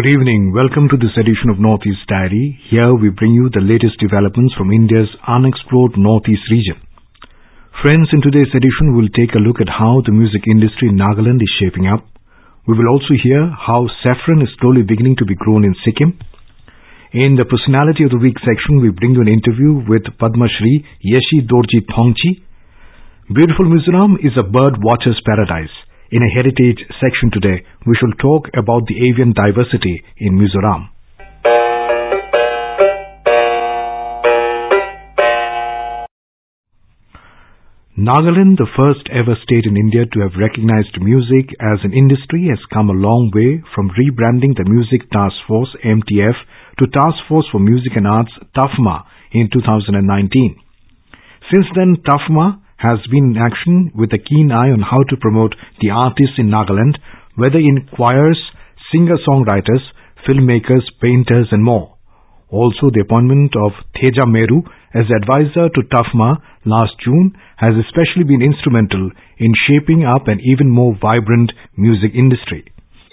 Good evening. Welcome to this edition of Northeast Diary. Here we bring you the latest developments from India's unexplored Northeast region. Friends, in today's edition we'll take a look at how the music industry in Nagaland is shaping up. We will also hear how saffron is slowly beginning to be grown in Sikkim. In the Personality of the Week section, we bring you an interview with Padma Shri Yeshi Dorji Thongchi. Beautiful Mizoram is a bird watcher's paradise. In a heritage section today, we shall talk about the avian diversity in Mizoram. Nagaland, the first ever state in India to have recognized music as an industry, has come a long way from rebranding the Music Task Force MTF to Task Force for Music and Arts TAFMA in 2019. Since then, TAFMA has been in action with a keen eye on how to promote the artists in Nagaland, whether in choirs, singer-songwriters, filmmakers, painters and more. Also, the appointment of Theja Meru as advisor to TAFMA last June has especially been instrumental in shaping up an even more vibrant music industry.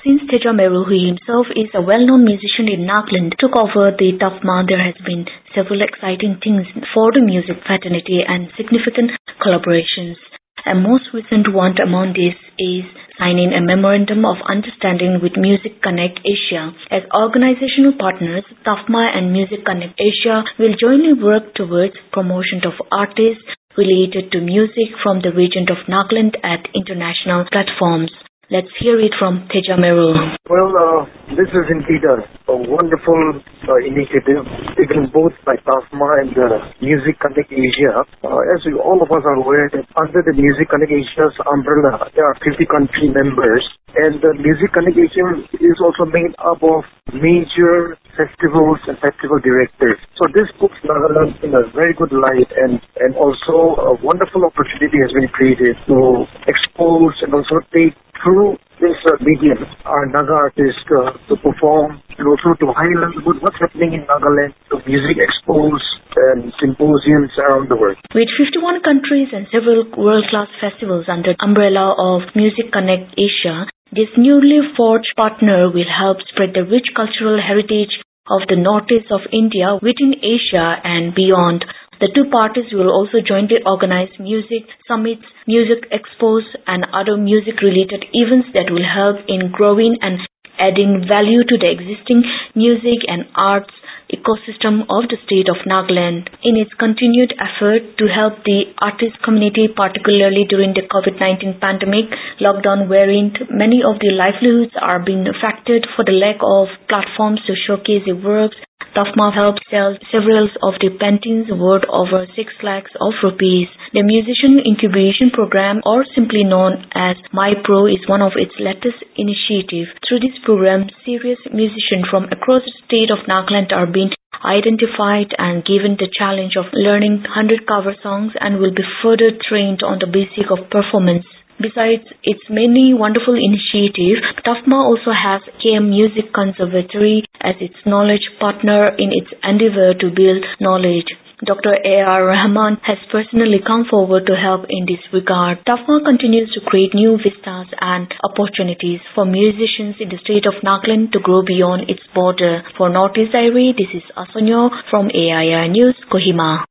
Since Theja Meru, who himself is a well-known musician in Nagaland, took over the TAFMA, there has been several exciting things for the music fraternity and significant collaborations. A most recent one among these is signing a memorandum of understanding with Music Connect Asia. As organizational partners, TAFMA and Music Connect Asia will jointly work towards promotion of artists related to music from the region of Nagaland at international platforms. Let's hear it from Theja. Well, uh, this is indeed a, a wonderful uh, initiative taken both by TAFMA and uh, Music Connect Asia. Uh, as we, all of us are aware that under the Music Connect Asia's umbrella, there are 50 country members and the Music Connect Asia is also made up of major festivals and festival directors. So this puts Nagaland in a very good light and, and also a wonderful opportunity has been created to expose and also take through this uh, medium our Naga artists uh, to perform and also to highlight what's happening in Nagaland, to music expos and symposiums around the world. With 51 countries and several world-class festivals under the umbrella of Music Connect Asia, this newly forged partner will help spread the rich cultural heritage of the northeast of India within Asia and beyond. The two parties will also jointly organize music summits, music expos, and other music related events that will help in growing and adding value to the existing music and arts ecosystem of the state of Nagaland. In its continued effort to help the artist community, particularly during the COVID-19 pandemic lockdown wherein many of the livelihoods are being affected for the lack of platforms to showcase their works, TAFMA helped sell several of the paintings worth over 6 lakhs of rupees. The Musician Incubation Program or simply known as MyPro is one of its latest initiatives. Through this program, serious musicians from across the state of Nagaland are being identified and given the challenge of learning 100 cover songs and will be further trained on the basic of performance. Besides its many wonderful initiatives, TAFMA also has KM Music Conservatory as its knowledge partner in its endeavor to build knowledge. Dr. A.R. Rahman has personally come forward to help in this regard. TAFMA continues to create new vistas and opportunities for musicians in the state of Nagaland to grow beyond its border. For Northeast Diary, this is Asonyo from AIR News, Kohima.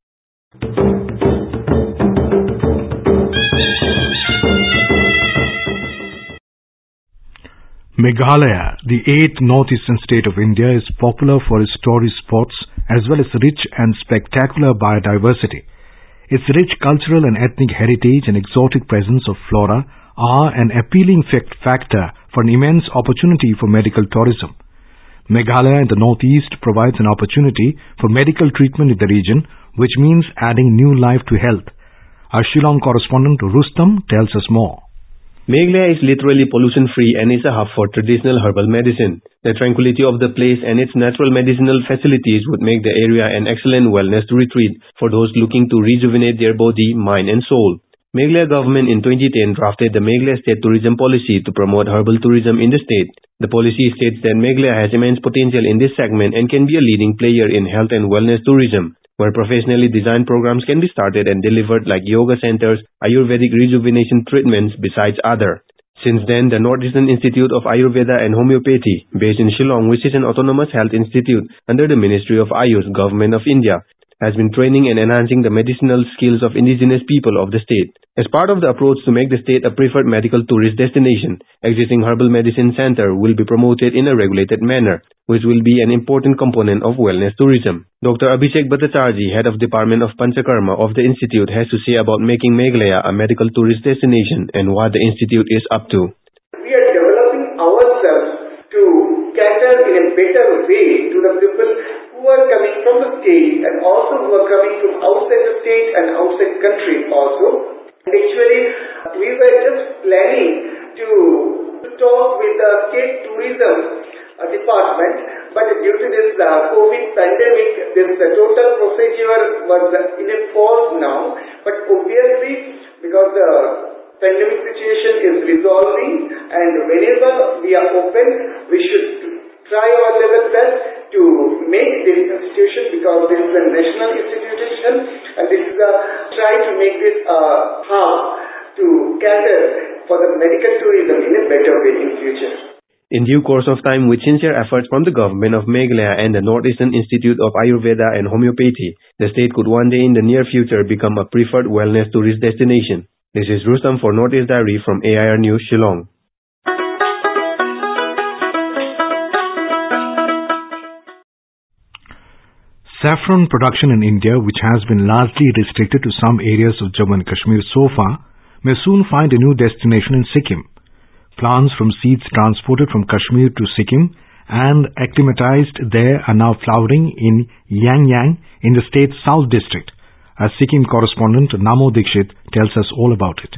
Meghalaya, the eighth northeastern state of India, is popular for its tourist spots as well as rich and spectacular biodiversity. Its rich cultural and ethnic heritage and exotic presence of flora are an appealing factor for an immense opportunity for medical tourism. Meghalaya in the northeast provides an opportunity for medical treatment in the region, which means adding new life to health. Our Shillong correspondent Rustam tells us more. Meghalaya is literally pollution-free and is a hub for traditional herbal medicine. The tranquility of the place and its natural medicinal facilities would make the area an excellent wellness retreat for those looking to rejuvenate their body, mind and soul. Meghalaya government in 2010 drafted the Meghalaya State Tourism Policy to promote herbal tourism in the state. The policy states that Meghalaya has immense potential in this segment and can be a leading player in health and wellness tourism where professionally designed programs can be started and delivered like yoga centers, Ayurvedic rejuvenation treatments, besides other. Since then, the Northeastern Institute of Ayurveda and Homeopathy, based in Shillong, which is an autonomous health institute under the Ministry of Ayush, Government of India, has been training and enhancing the medicinal skills of indigenous people of the state. As part of the approach to make the state a preferred medical tourist destination, existing herbal medicine center will be promoted in a regulated manner, which will be an important component of wellness tourism. Dr. Abhishek Bhattacharjee, head of Department of Panchakarma of the institute, has to say about making Meghalaya a medical tourist destination and what the institute is up to. We are developing ourselves to cater in a better way to the people who are coming from the state and also who are coming from outside the state and outside country also. Actually, we were just planning to, talk with the state tourism uh, department, but due to this uh, COVID pandemic, this uh, total procedure was in a pause now. But obviously, because the pandemic situation is resolving and whenever we are open, we should try our level best to make this institution because this is a national institution and this is a try to make this a hub to cater for the medical tourism in a better way in future. In due course of time, with sincere efforts from the government of Meghalaya and the Northeastern Institute of Ayurveda and Homeopathy, the state could one day in the near future become a preferred wellness tourist destination. This is Rustam for Northeast Diary from AIR News, Shillong. Saffron production in India, which has been largely restricted to some areas of Jammu and Kashmir so far, may soon find a new destination in Sikkim. Plants from seeds transported from Kashmir to Sikkim and acclimatized there are now flowering in Yangang in the state's South District. Our Sikkim correspondent Namo Dikshit tells us all about it.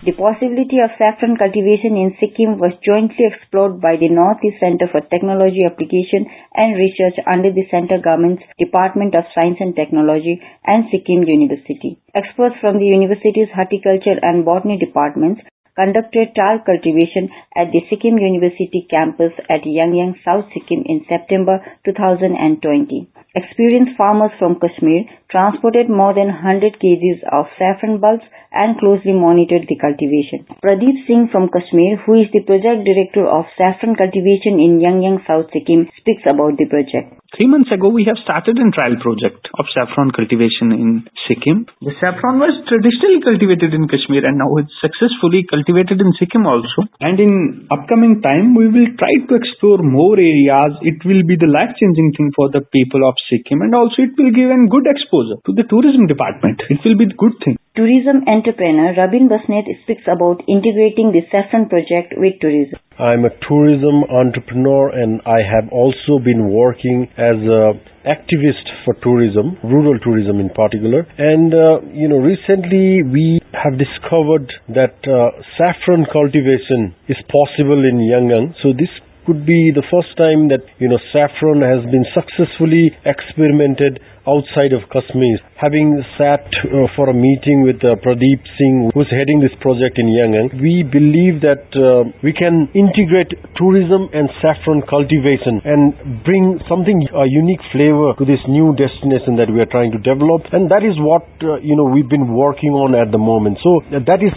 The possibility of saffron cultivation in Sikkim was jointly explored by the Northeast Center for Technology Application and Research under the Centre Government's Department of Science and Technology and Sikkim University. Experts from the university's horticulture and botany departments conducted trial cultivation at the Sikkim University campus at Yangang, South Sikkim in September 2020. Experienced farmers from Kashmir transported more than 100 kgs of saffron bulbs and closely monitored the cultivation. Pradeep Singh from Kashmir, who is the project director of saffron cultivation in Yangang, South Sikkim, speaks about the project. Three months ago, we have started a trial project of saffron cultivation in Sikkim. The saffron was traditionally cultivated in Kashmir and now it's successfully cultivated in Sikkim also. And in upcoming time, we will try to explore more areas. It will be the life-changing thing for the people of Sikkim and also it will give a good exposure to the tourism department. It will be a good thing. Tourism entrepreneur Rabin Basnet speaks about integrating the saffron project with tourism. I'm a tourism entrepreneur and I have also been working as a activist for tourism, rural tourism in particular. And, uh, you know, recently we have discovered that uh, saffron cultivation is possible in Yangang. So this could be the first time that, you know, saffron has been successfully experimented outside of Kashmir. Having sat uh, for a meeting with uh, Pradeep Singh, who's heading this project in Yangang, we believe that uh, we can integrate tourism and saffron cultivation and bring something, a unique flavor to this new destination that we are trying to develop. And that is what, uh, you know, we've been working on at the moment. So that is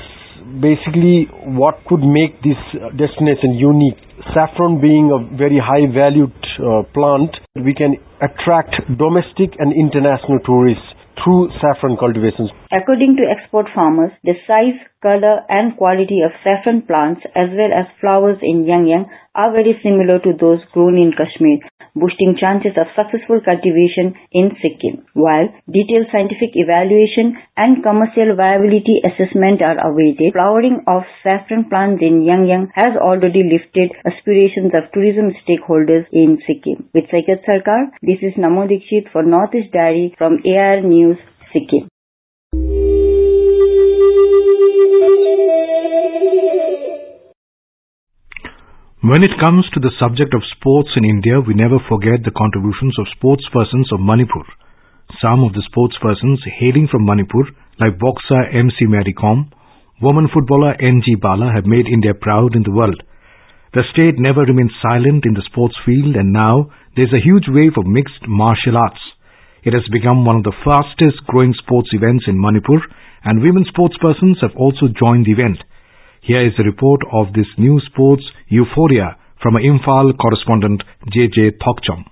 basically what could make this destination unique. Saffron being a very high valued uh, plant, we can attract domestic and international tourists through saffron cultivations. According to export farmers, the size, color and quality of saffron plants as well as flowers in Yangang are very similar to those grown in Kashmir, boosting chances of successful cultivation in Sikkim. While detailed scientific evaluation and commercial viability assessment are awaited, flowering of saffron plants in Yangang has already lifted aspirations of tourism stakeholders in Sikkim. With Saikat Sarkar, this is Namo Dikshit for Northeast Diary from AIR News, Sikkim. When it comes to the subject of sports in India, we never forget the contributions of sportspersons of Manipur. Some of the sportspersons hailing from Manipur, like boxer MC Mary woman footballer NG Bala, have made India proud in the world. The state never remained silent in the sports field and now there's a huge wave of mixed martial arts. It has become one of the fastest growing sports events in Manipur and women sportspersons have also joined the event. Here is a report of this new sports euphoria from our Imphal correspondent JJ Thokchom.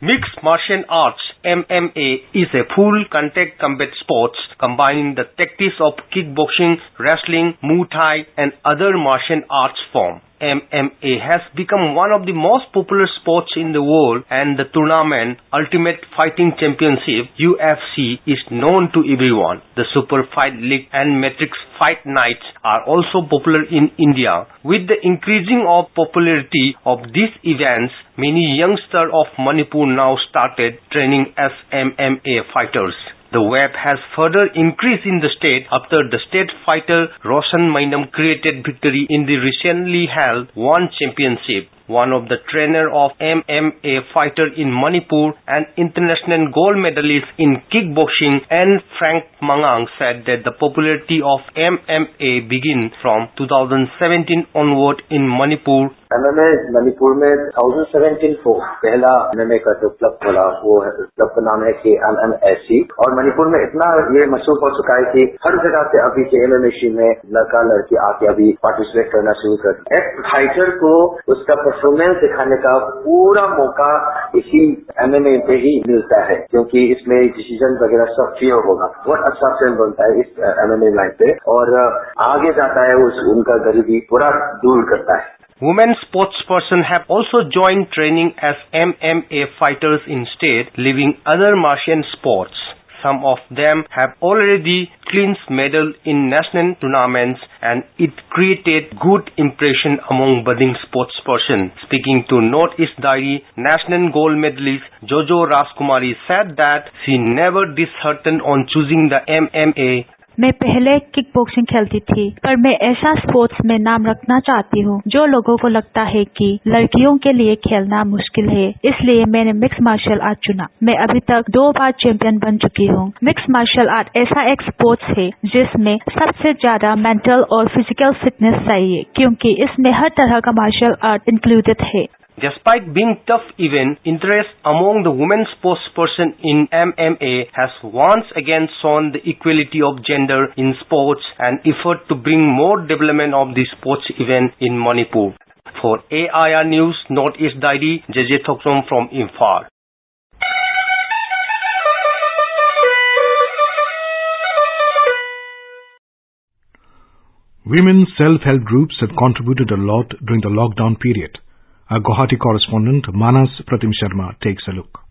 Mixed martial arts MMA is a full contact combat sports combining the tactics of kickboxing, wrestling, Muay Thai and other martial arts forms. MMA has become one of the most popular sports in the world and the tournament Ultimate Fighting Championship UFC is known to everyone. The Super Fight League and Matrix Fight Nights are also popular in India. With the increasing of popularity of these events, many youngsters of Manipur now started training as MMA fighters. The web has further increased in the state after the state fighter Roshan Mainam created victory in the recently held One Championship. One of the trainer of MMA fighter in Manipur and international gold medalist in kickboxing and Frank Mangang said that the popularity of MMA began from 2017 onward in Manipur MMA Manipur में 2017 को पहला MMA का जो club खोला, वो club का नाम है के एम एम एस सी और मणिपुर में इतना ये मशहूर हो चुका है कि हर जगह से अभी के एमएमए सी में लड़का लड़की आके अभी पार्टिसिपेट करना शुरू कर एक फाइटर को उसका परफॉर्मेंस दिखाने का पूरा मौका इसी एमएमए पे ही मिलता है, क्योंकि इसमें डिसीज़न वगैरह सब क्लियर होगा। बहुत अच्छा फ़िल्म बनता है इस एमएमए लाइन पे और आगे जाता है उस उनका गरीबी पूरा दूर करता है। Women sportsperson have also joined training as MMA fighters instead, leaving other martial sports. Some of them have already clinched medal in national tournaments and it created good impression among budding sportsperson. Speaking to Northeast Diary, national gold medalist Jojo Raskumari said that she never disheartened on choosing the MMA मैं पहले kick boxing खेलती थी, पर मैं ऐसा sports में नाम रखना चाहती हूँ, जो लोगों को लगता है कि लड़कियों के लिए खेलना मुश्किल है। इसलिए मैंने मिक्स मार्शल आर्ट चुना। मैं अभी तक दो बार चैंपियन बन चुकी हूँ। मिक्स मार्शल आर्ट ऐसा एक स्पोर्ट्स है, जिसमें सबसे ज़्यादा मेंटल और फ़िज़िकल फिटनेस चाहिए, क्योंकि इसमें हर तरह का मार्शल आर्ट इंक्लूडेड है। Despite being tough even, interest among the women sportsperson in MMA has once again shown the equality of gender in sports and effort to bring more development of the sports event in Manipur. For AIR News Northeast Diary, JJ Thokchom from Imphal. Women self-help groups have contributed a lot during the lockdown period. Our Guwahati correspondent Manas Pratim Sharma takes a look.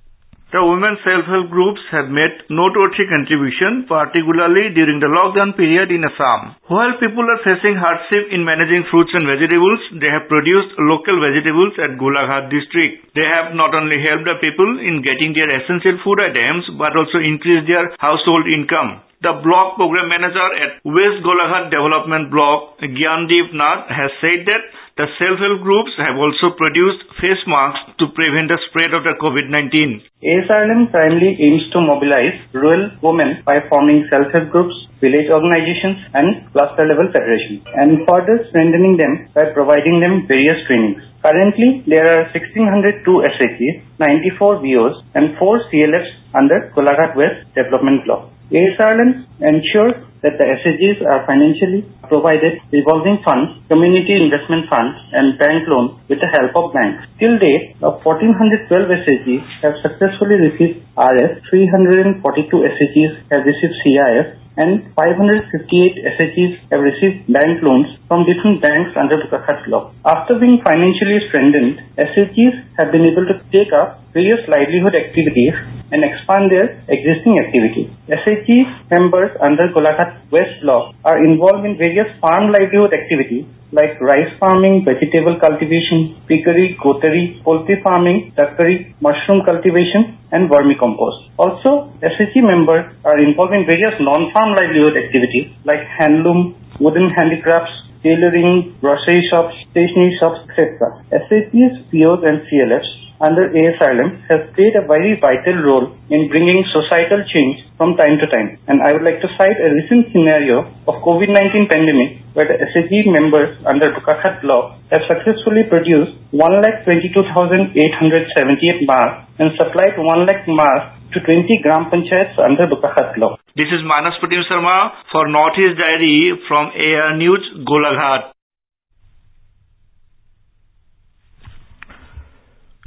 The women self-help groups have made noteworthy contribution, particularly during the lockdown period in Assam. While people are facing hardship in managing fruits and vegetables, they have produced local vegetables at Golaghat district. They have not only helped the people in getting their essential food items, but also increased their household income. The block program manager at West Golaghat Development Block, Gyandeep Nath, has said that the self-help groups have also produced face masks to prevent the spread of the COVID-19. ASRLM primarily aims to mobilize rural women by forming self-help groups, village organizations and cluster level federations and further strengthening them by providing them various trainings. Currently, there are 1602 SHGs, 94 VOs and 4 CLFs under Golaghat West Development Block. ASRLM ensures that the SHGs are financially provided revolving funds, community investment funds, and bank loans with the help of banks. Till date, 1412 SHGs have successfully received RF, 342 SHGs have received CIF, and 558 SHGs have received bank loans from different banks under the Kakhat law. After being financially strengthened, SHGs have been able to take up various livelihood activities and expand their existing activities. SHG members under Golaghat West Block are involved in various farm livelihood activities like rice farming, vegetable cultivation, piggery, goatery, poultry farming, duckery, mushroom cultivation, and vermicompost. Also, SHG members are involved in various non-farm livelihood activities like handloom, wooden handicrafts, tailoring, grocery shops, stationery shops, etc. SHGs, POs, and CLFs under ASRLM has played a very vital role in bringing societal change from time to time. And I would like to cite a recent scenario of COVID-19 pandemic where the SHG members under Bokakhat law have successfully produced 1,22,878 masks and supplied 1 lakh masks to 20 Gram Panchayats under Bokakhat law. This is Manas Pratim Sharma for Northeast Diary from AIR News, Golaghat.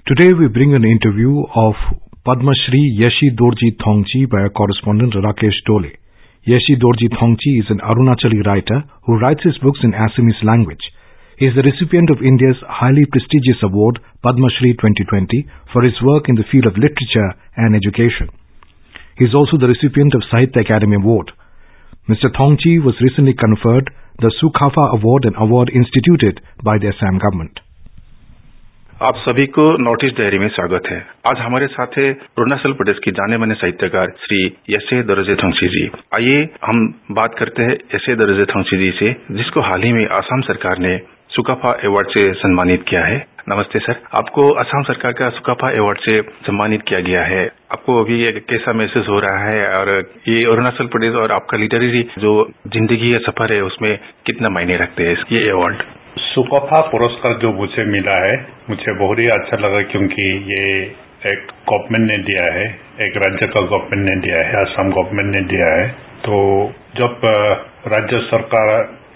Today we bring an interview of Padma Shri Yeshi Dorji Thongchi by our correspondent Rakesh Dole. Yeshi Dorji Thongchi is an Arunachali writer who writes his books in Assamese language. He is the recipient of India's highly prestigious award Padma Shri 2020 for his work in the field of literature and education. He is also the recipient of Sahitya Akademi Award. Mr. Thongchi was recently conferred the Sukapha Award, an award instituted by the Assam government. आप सभी को north east diary में स्वागत है। आज हमारे साथ है अरुणाचल प्रदेश के जाने माने साहित्यकार श्री यसे दरजे थोंसी जी। आइए हम बात करते हैं यसे दरजे थोंसी जी से, जिसको हाल ही में आसाम सरकार ने सुकाफा अवार्ड से सम्मानित किया है। नमस्ते सर। आपको असम सरकार का सुकाफा अवार्ड से सम्मानित किया गया है। आपको अभी कैसा महसूस हो रहा है? और ये अरुणाचल प्रदेश और आपका लिटरेरी जो ज़िंदगी या सफ़र है, उसमें कितना मायने रखते हैं ये अवार्ड? सुकफा पुरस्कार जो मुझे मिला है, मुझे बहुत ही अच्छा लगा क्योंकि ये एक गवर्नमेंट ने दिया है, एक राज्य का गवर्नमेंट ने दिया है असम गवर्नमेंट ने दिया है। तो जब राज्य सरकार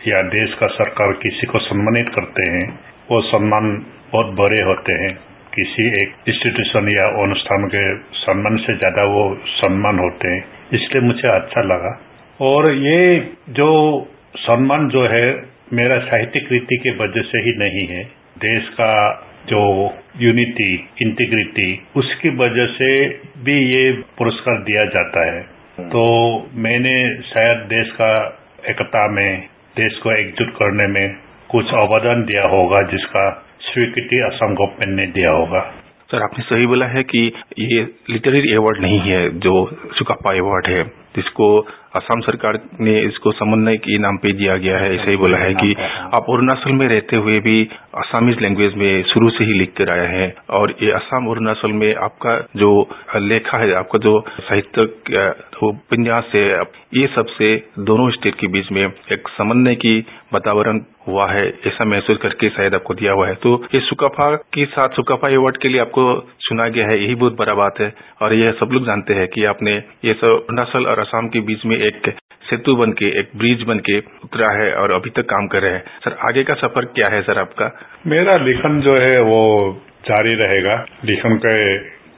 या देश का सरकार किसी को सम्मानित करते हैं, वो सम्मान बहुत बड़े होते हैं। किसी एक इंस्टीट्यूशन या अनुष्ठान के सम्मान से ज़्यादा वो सम्मान होते हैं। इसलिए मुझे अच्छा लगा। और ये जो सम्मान जो है मेरा साहित्यिक रीति के वजह से ही नहीं है। देश का जो यूनिटी इंटीग्रिटी उसकी वजह से भी ये पुरस्कार दिया जाता है। तो मैंने शायद देश का एकता में देश को एकजुट करने में कुछ अवदान दिया होगा जिसका स्वीकृति असम गवर्नमेंट ने दिया होगा। सर आपने सही बोला है कि ये लिटरेरी अवार्ड नहीं है जो सुकापा अवार्ड है जिसको असम सरकार ने इसको समन्वय के नाम पे दिया गया है, ऐसे ही बोला है कि आप अरुणाचल में रहते हुए भी असामीज लैंग्वेज में शुरू से ही लिख कर आए हैं और ये असम अरुणाचल में आपका जो लेखा है, आपका जो साहित्य उपन्यास है, ये सबसे दोनों स्टेट के बीच में एक समन्वय की वातावरण हुआ है, ऐसा महसूस करके शायद आपको दिया हुआ है। तो ये सुकाफा के साथ सुकाफा अवार्ड के लिए आपको चुना गया है, यही बहुत बड़ा बात है। और यह सब लोग जानते हैं कि आपने ये सब अरुणाचल और असम के बीच में एक सेतु बन के, एक ब्रिज बन के उतरा है और अभी तक काम कर रहे हैं। सर, आगे का सफ़र क्या है सर आपका? मेरा लेखन जो है, वो जारी रहेगा। लेखन के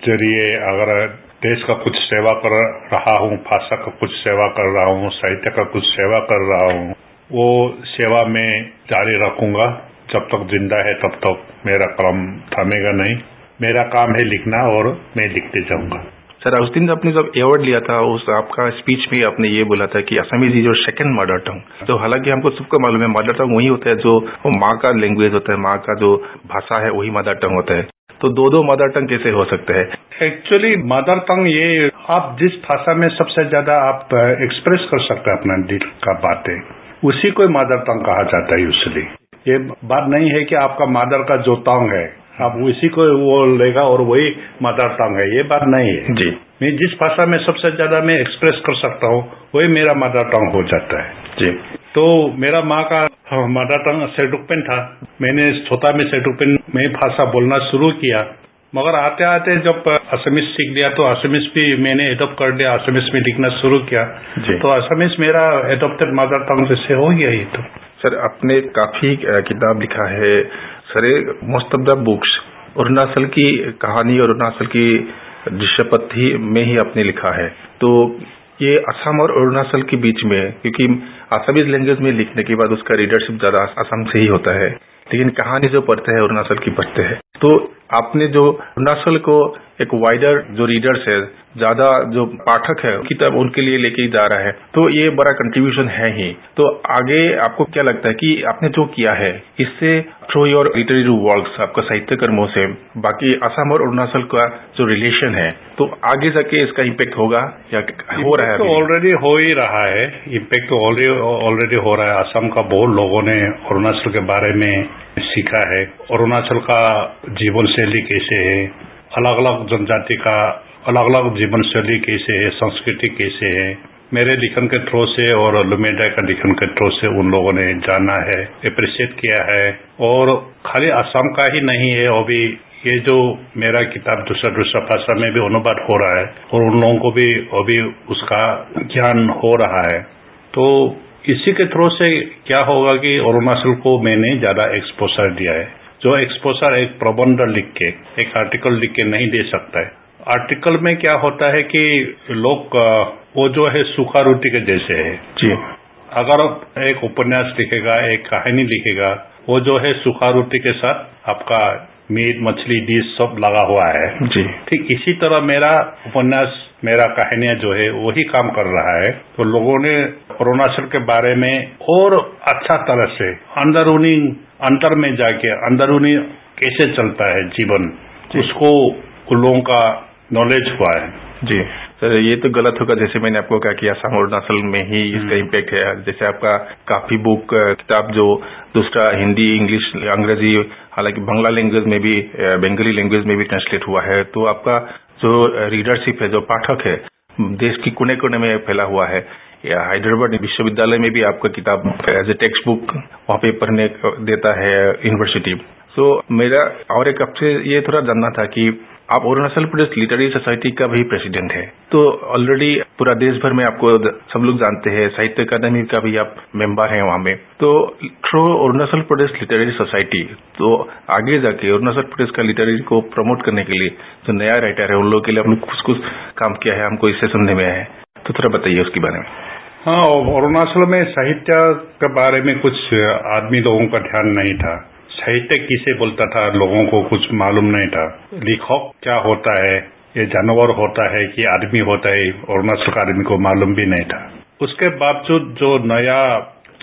ज़रिए अगर देश का कुछ सेवा कर रहा हूँ, भाषा का कुछ सेवा कर रहा हूँ, साहित्य का कुछ सेवा कर रहा हूँ वो सेवा में जारी रखूँगा। जब तक ज़िंदा है तब तक मेरा कलम थमेगा नहीं। मेरा काम है लिखना और मैं लिखते जाऊँगा। सर उस दिन आपने जब अवार्ड लिया था उस आपका स्पीच में आपने ये बोला था कि Assamese is your second mother tongue तो हालाँकि हमको सबको मालूम है मदर टंग वही होता है जो माँ का लैंग्वेज होता है माँ का जो भाषा है वही मदर टंग होता है। तो दो दो मदर टंग कैसे हो सकते हैं? एक्चुअली मदर टंग ये आप जिस भाषा में सबसे ज़्यादा आप एक्सप्रेस कर सकते हैं अपना दिल का बातें। उसी को मदर टंग कहा जाता है यूजली ये बात नहीं है कि आपका मदर का जो टंग है आप उसी को वो लेगा और वही मदर टंग है ये बात नहीं है। जी। मैं जिस भाषा में सबसे ज़्यादा मैं एक्सप्रेस कर सकता हूँ वही मेरा मदर टंग हो जाता है। जी। तो मेरा माँ का मदर टंग सेटुकपेन था। मैंने छोटा में सेटुकपेन में भाषा बोलना शुरू किया। मगर आते आते जब असमिस सीख लिया तो असमिस भी मैंने एडोप्ट कर लिया असमिस में लिखना शुरू किया। तो असमिस मेरा एडोप्टेड मदर टंग जैसे हो गया ही तो। सर आपने काफ़ी किताब लिखा है। Sir most of the books Arunachal की कहानी और अरुणाचल की दृश्यपद्धि में ही आपने लिखा है। तो ये असम और अरुणाचल के बीच में क्योंकि आसामीज लैंग्वेज में लिखने के बाद उसका रीडरशिप ज़्यादा असम से ही होता है। लेकिन कहानी जो पढ़ते हैं अरुणाचल की पढ़ते हैं। तो आपने जो अरुणाचल को एक वाइडर जो रीडर्स है ज़्यादा जो पाठक है किताब उनके लिए लेके जा रहा है। तो ये बड़ा कंट्रीब्यूशन है ही। तो आगे आपको क्या लगता है कि आपने जो किया है इससे थ्रू योर लिटरेरी वर्क्स आपका साहित्य कर्मों से बाकी असम और अरुणाचल का जो रिलेशन है तो आगे जाके इसका इम्पेक्ट होगा या हो रहा है तो ऑलरेडी हो ही रहा है। इम्पेक्ट तो ऑलरेडी हो रहा है। असम का बहुत लोगों ने अरुणाचल के बारे में सीखा है। अरुणाचल का जीवन शैली कैसे है? अलग अलग जनजाति का अलग अलग जीवन शैली कैसे है? संस्कृति कैसे है? मेरे लिखन के थ्रो से और लुमेडा का लिखन के थ्रो से उन लोगों ने जाना है अप्रिशिएट किया है। और खाली असम का ही नहीं है, अभी ये जो मेरा किताब दूसरा दूसरा भाषा में भी अनुवाद हो रहा है और उन लोगों को भी अभी उसका ज्ञान हो रहा है। तो इसी के थ्रू से क्या होगा कि अरुणाचल को मैंने ज़्यादा एक्सपोजर दिया है? जो एक्सपोजर एक प्रबंध लिख के एक आर्टिकल लिख के नहीं दे सकता है। आर्टिकल में क्या होता है कि लोग वो जो है सूखा रोटी के जैसे है। जी। अगर एक उपन्यास लिखेगा एक कहानी लिखेगा वो जो है सूखा रोटी के साथ आपका मीट मछली डिश सब लगा हुआ है। जी। ठीक इसी तरह मेरा उपन्यास मेरा कहानियाँ जो है वही काम कर रहा है। तो लोगों ने अरुणाचल के बारे में और अच्छा तरह से अंदरूनी अंतर में जाके अंदरूनी कैसे चलता है जीवन उसको लोगों का नॉलेज हुआ है। जी। सर ये तो गलत होगा जैसे मैंने आपको कहा कि असम अरुणाचल में ही इसका इम्पैक्ट है जैसे आपका काफ़ी बुक किताब जो दूसरा हिंदी इंग्लिश अंग्रेज़ी हालाँकि बंगला लैंग्वेज में भी बंगाली लैंग्वेज में भी ट्रांसलेट हुआ है तो आपका जो रीडरशिप है, जो पाठक है, देश के कोने कोने में फैला हुआ है। या हैदराबाद विश्वविद्यालय में भी आपका किताब एज ए टेक्स्ट बुक वहाँ पे पढ़ने देता है यूनिवर्सिटी तो मेरा और एक आपसे ये थोड़ा जानना था कि आप अरुणाचल प्रदेश लिटरेरी सोसाइटी का भी प्रेसिडेंट है। तो ऑलरेडी पूरा देश भर में आपको सब लोग जानते हैं, साहित्य अकादमी का भी आप मेंबर हैं वहाँ में। तो through Arunachal Pradesh literary society तो आगे जाके अरुणाचल प्रदेश का लिटरेरी को प्रमोट करने के लिए जो नया राइटर है, उन लोगों के लिए आपने कुछ कुछ काम किया है, हमको इससे सुनने में है। तो थोड़ा बताइए उसके बारे में। हाँ अरुणाचल में साहित्य के बारे में कुछ आदमी लोगों का ध्यान नहीं था। साहित्य किसे बोलता था? लोगों को कुछ मालूम नहीं था। लेखक क्या होता है? ये जानवर होता है कि आदमी होता है? अरुणाचल का आदमी को मालूम भी नहीं था। उसके बावजूद जो नया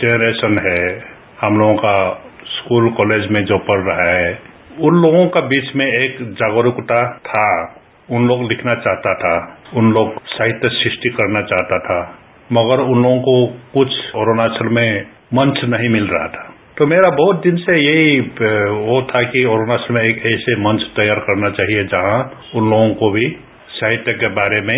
जनरेशन है, हम लोगों का स्कूल कॉलेज में जो पढ़ रहा है, उन लोगों का बीच में एक जागरूकता था। उन लोग लिखना चाहता था। उन लोग साहित्य सृष्टि करना चाहता था। मगर उन लोगों को कुछ अरुणाचल में मंच नहीं मिल रहा था। तो मेरा बहुत दिन से यही वो था कि अरुणाचल में एक ऐसे मंच तैयार करना चाहिए जहाँ उन लोगों को भी साहित्य के बारे में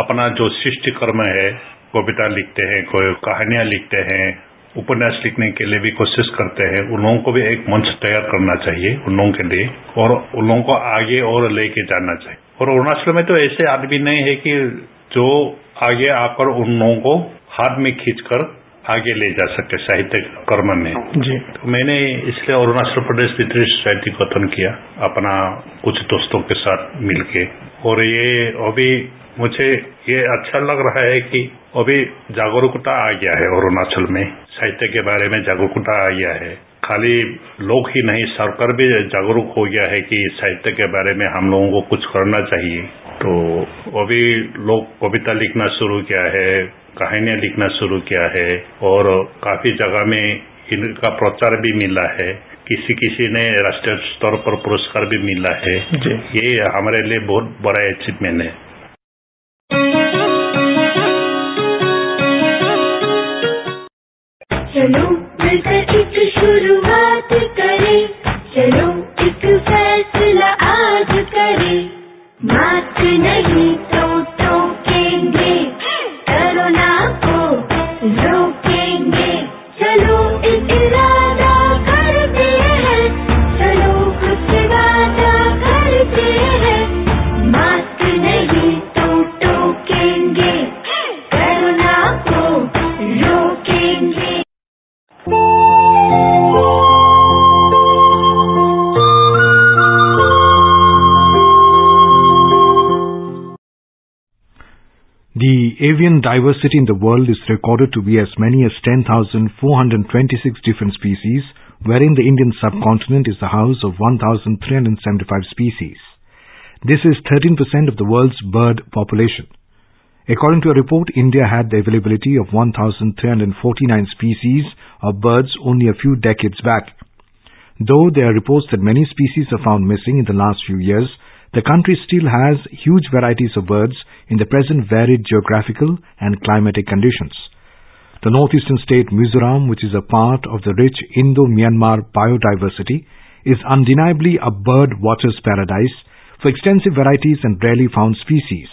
अपना जो सृष्टि कर्म है, कविता लिखते हैं कोई कहानियाँ लिखते हैं, उपन्यास लिखने के लिए भी कोशिश करते हैं, उन लोगों को भी एक मंच तैयार करना चाहिए उन लोगों के लिए और उन लोगों को आगे और लेके जाना चाहिए। और अरुणाचल में तो ऐसे आदमी नहीं है कि जो आगे आकर उन लोगों को हाथ में खींचकर आगे ले जा सके साहित्य कर्म में। जी। तो मैंने इसलिए अरुणाचल प्रदेश लिटरेरी सोसाइटी गठन किया अपना कुछ दोस्तों के साथ मिलके। और ये अभी मुझे ये अच्छा लग रहा है कि अभी जागरूकता आ गया है अरुणाचल में। साहित्य के बारे में जागरूकता आ गया है। खाली लोग ही नहीं सरकार भी जागरूक हो गया है कि साहित्य के बारे में हम लोगों को कुछ करना चाहिए। तो अभी लोग कविता लिखना शुरू किया है कहानियाँ लिखना शुरू किया है और काफ़ी जगह में इनका प्रचार भी मिला है। किसी किसी ने राष्ट्रीय स्तर पर पुरस्कार भी मिला है। ये हमारे लिए बहुत बड़ा अचीवमेंट है। चलो मिलकर एक शुरुआत करें। चलो एक फैसला आज करें। मात नहीं avian diversity in the world is recorded to be as many as 10,426 different species, wherein the Indian subcontinent is the house of 1,375 species. This is 13% of the world's bird population. According to a report, India had the availability of 1,349 species of birds only a few decades back. Though there are reports that many species are found missing in the last few years, the country still has huge varieties of birds in the present varied geographical and climatic conditions. The northeastern state Mizoram, which is a part of the rich Indo-Myanmar biodiversity, is undeniably a bird watcher's paradise for extensive varieties and rarely found species.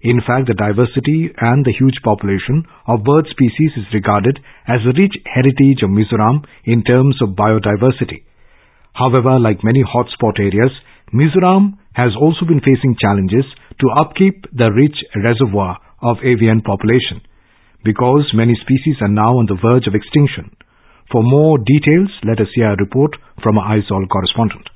In fact, the diversity and the huge population of bird species is regarded as a rich heritage of Mizoram in terms of biodiversity. However, like many hotspot areas, Mizoram has also been facing challenges to upkeep the rich reservoir of avian population because many species are now on the verge of extinction. For more details, let us hear a report from our Aizawl correspondent.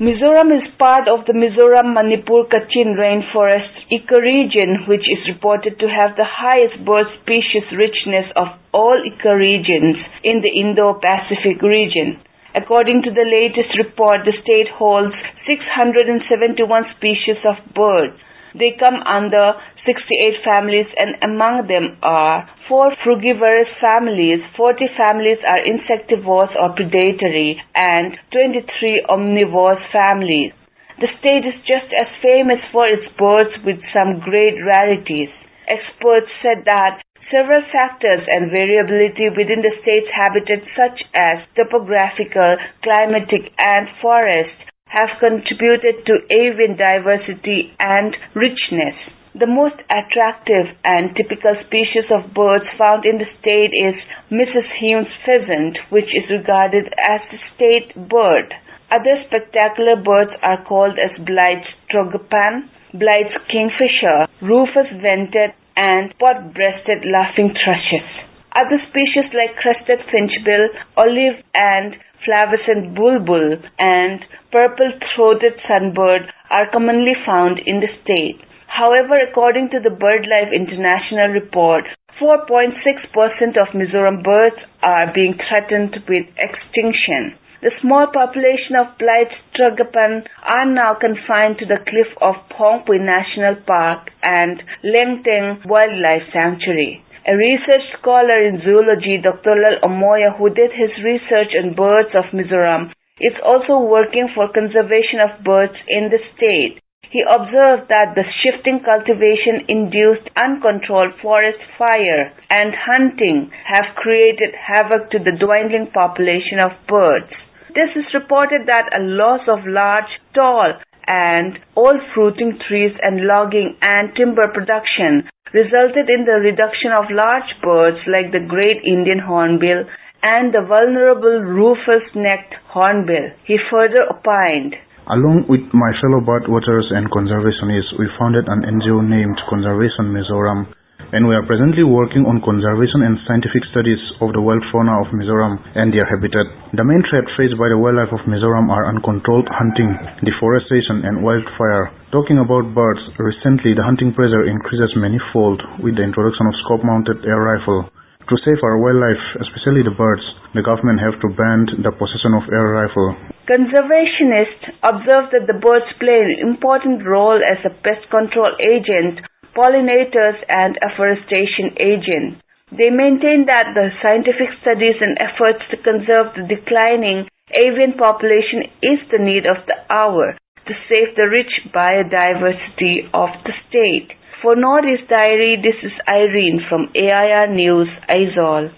Mizoram is part of the Mizoram Manipur Kachin rainforest ecoregion which is reported to have the highest bird species richness of all ecoregions in the Indo-Pacific region. According to the latest report, the state holds 671 species of birds. They come under 68 families and among them are 4 frugivorous families, 40 families are insectivores or predatory and 23 omnivorous families. The state is just as famous for its birds with some great rarities. Experts said that several factors and variability within the state's habitat such as topographical, climatic and forest have contributed to avian diversity and richness. The most attractive and typical species of birds found in the state is Mrs. Hume's pheasant, which is regarded as the state bird. Other spectacular birds are called as Blyth's tragopan, Blyth's kingfisher, rufous vented, and pot-breasted laughing thrushes. Other species like crested finchbill, olive and flavescent bulbul, and purple-throated sunbird are commonly found in the state. However, according to the BirdLife International report, 4.6% of Mizoram birds are being threatened with extinction. The small population of Blyth's tragopan are now confined to the cliff of Phawngpui National Park and Lengteng Wildlife Sanctuary. A research scholar in zoology, Dr. Lal Amoya, who did his research on birds of Mizoram, is also working for conservation of birds in the state. He observed that the shifting cultivation induced uncontrolled forest fire and hunting have created havoc to the dwindling population of birds. This is reported that a loss of large, tall, and old fruiting trees and logging and timber production resulted in the reduction of large birds like the great Indian hornbill and the vulnerable rufous-necked hornbill. He further opined. Along with my fellow bird watchers and conservationists, we founded an NGO named Conservation Mizoram and we are presently working on conservation and scientific studies of the wild fauna of Mizoram and their habitat. The main threat faced by the wildlife of Mizoram are uncontrolled hunting, deforestation and wildfire. Talking about birds, recently the hunting pressure increases many-fold with the introduction of scope-mounted air rifle. To save our wildlife, especially the birds, the government have to ban the possession of air rifle. Conservationists observe that the birds play an important role as a pest control agent pollinators and afforestation agents. They maintain that the scientific studies and efforts to conserve the declining avian population is the need of the hour to save the rich biodiversity of the state. For Northeast Diary, this is Irene from AIR News, Aizawl.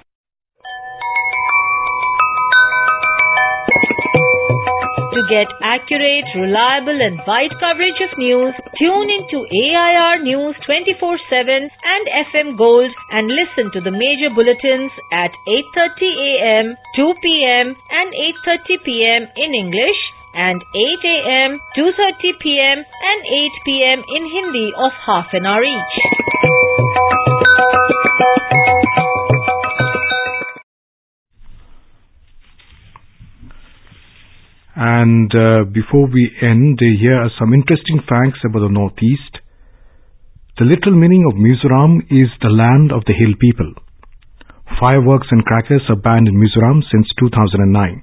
Get accurate, reliable and wide coverage of news, tune into AIR News 24-7 and FM Gold and listen to the major bulletins at 8.30 a.m., 2 p.m. and 8.30 p.m. in English and 8 a.m., 2.30 p.m. and 8 p.m. in Hindi of half an hour each. And uh, before we end, here are some interesting facts about the Northeast. The literal meaning of Mizoram is the land of the hill people. Fireworks and crackers are banned in Mizoram since 2009.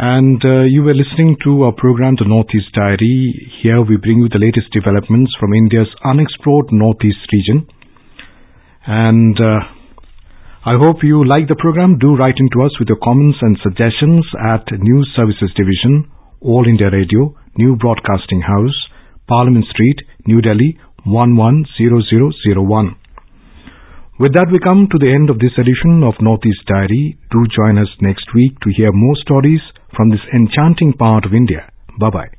And uh, you were listening to our program, The Northeast Diary. Here we bring you the latest developments from India's unexplored Northeast region. And uh, I hope you like the program. Do write in to us with your comments and suggestions at News Services Division, All India Radio, New Broadcasting House, Parliament Street, New Delhi 110001. With that, we come to the end of this edition of Northeast Diary. Do join us next week to hear more stories from this enchanting part of India. Bye bye.